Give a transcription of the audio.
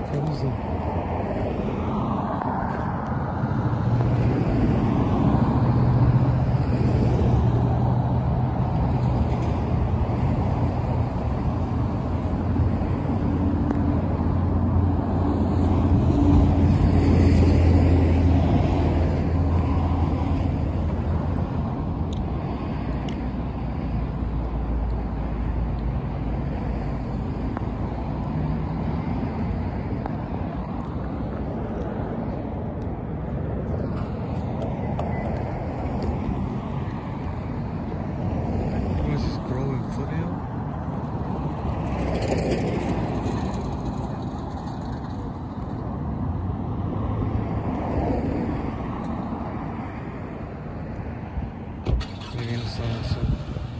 crazy. Severino Santos.